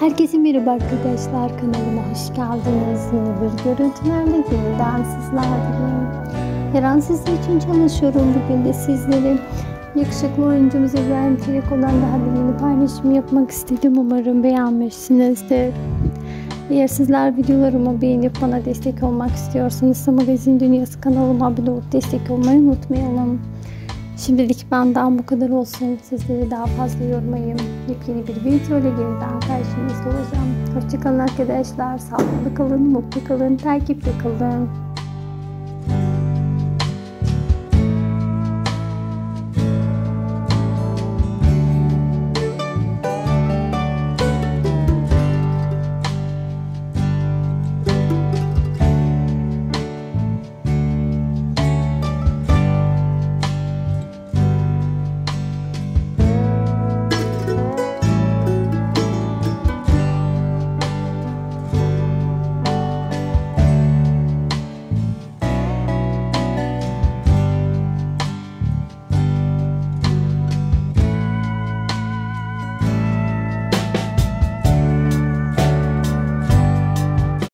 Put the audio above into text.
Herkese merhaba arkadaşlar kanalıma hoş geldiniz. Yeni bir görüntülerle yeniden sizlerleyim. Her an sizler için çalışıyorum. Bugün de sizlere yakışıklı oyuncumuz İbrahim Çelik olan daha bir yeni paylaşım yapmak istedim. Umarım beğenmişsinizdir. Eğer sizler videolarımı beğenip bana destek olmak istiyorsanız Magazin Dünyası kanalıma abone olup destek olmayı unutmayalım. Şimdilik benden bu kadar olsun. Sizleri daha fazla yormayayım. Yepyeni bir video ile yeniden karşınızda olacağım. Hoşçakalın arkadaşlar. Sağlıklı kalın, mutlu kalın, takipte kalın.